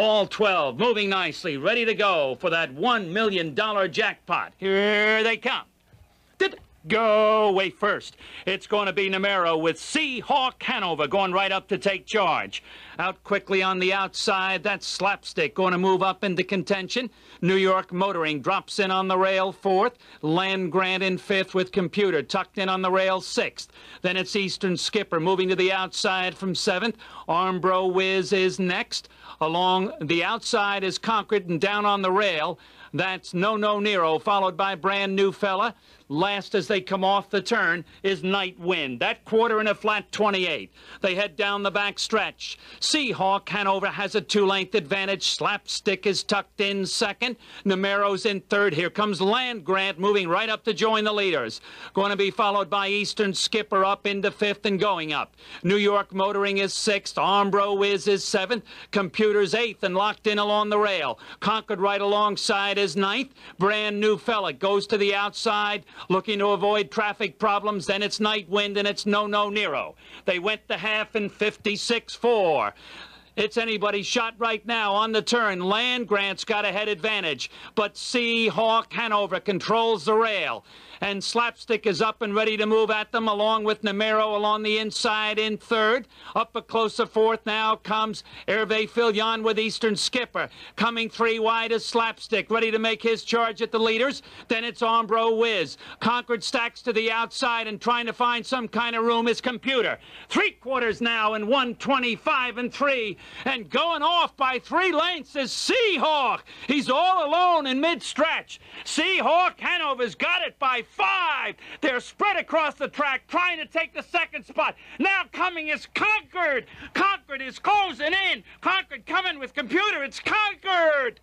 All 12 moving nicely, ready to go for that $1 million jackpot. Here they come. Did go away first. It's going to be Numero with Seahawk Hanover going right up to take charge. Out quickly on the outside, that's Slapstick going to move up into contention. New York Motoring drops in on the rail fourth. Land Grant in fifth with Computer tucked in on the rail sixth. Then it's Eastern Skipper moving to the outside from seventh. Armbro Whiz is next. Along the outside is Conquered and down on the rail. That's No No Nero, followed by Brand New Fella. Last as they come off the turn is Night Wind. That quarter in a flat 28. They head down the back stretch. Seahawk Hanover has a two-length advantage. Slapstick is tucked in second. Numero's in third. Here comes Land Grant moving right up to join the leaders. Going to be followed by Eastern Skipper up into fifth and going up. New York Motoring is sixth. Armbro Whiz is seventh. Computers eighth and locked in along the rail. Conquered right alongside is ninth. Brand New Fella goes to the outside looking to avoid traffic problems. Then it's Night Wind and it's No No Nero. They went the half in 56-4. It's anybody's shot right now on the turn. Land Grant's got a head advantage, but Seahawk Hanover controls the rail. And Slapstick is up and ready to move at them, along with Numero along the inside in third. Up a closer fourth now comes Hervé Filion with Eastern Skipper. Coming three wide is Slapstick, ready to make his charge at the leaders. Then it's Armbro Whiz. Conquered stacks to the outside and trying to find some kind of room is Computer. Three quarters now and 125 and three. And going off by three lengths is Seahawk. He's all alone in mid-stretch. Seahawk Hanover's got it by five. They're spread across the track trying to take the second spot. Now coming is Conquered. Conquered is closing in. Conquered coming with computer. It's Conquered.